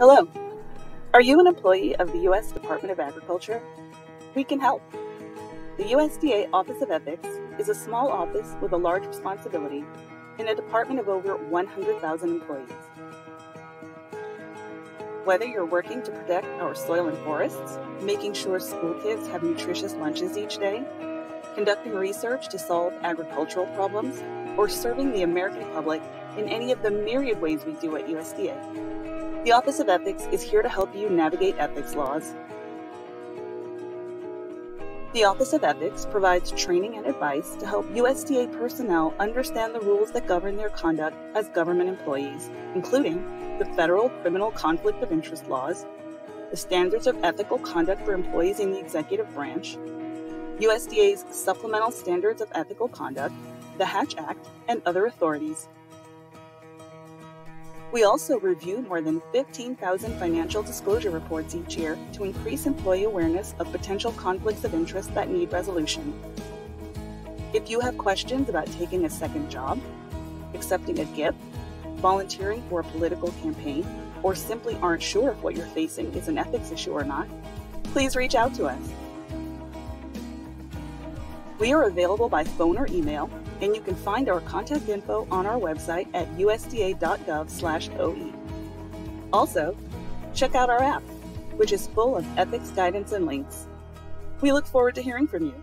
Hello. Are you an employee of the U.S. Department of Agriculture? We can help. The USDA Office of Ethics is a small office with a large responsibility in a department of over 100,000 employees. Whether you're working to protect our soil and forests, making sure school kids have nutritious lunches each day, conducting research to solve agricultural problems, or serving the American public in any of the myriad ways we do at USDA, the Office of Ethics is here to help you navigate ethics laws. The Office of Ethics provides training and advice to help USDA personnel understand the rules that govern their conduct as government employees, including the federal criminal conflict of interest laws, the standards of ethical conduct for employees in the executive branch, USDA's supplemental standards of ethical conduct, the Hatch Act, and other authorities. We also review more than 15,000 financial disclosure reports each year to increase employee awareness of potential conflicts of interest that need resolution. If you have questions about taking a second job, accepting a gift, volunteering for a political campaign, or simply aren't sure if what you're facing is an ethics issue or not, please reach out to us. We are available by phone or email, and you can find our contact info on our website at usda.gov/oe. Also, check out our app, which is full of ethics guidance and links. We look forward to hearing from you.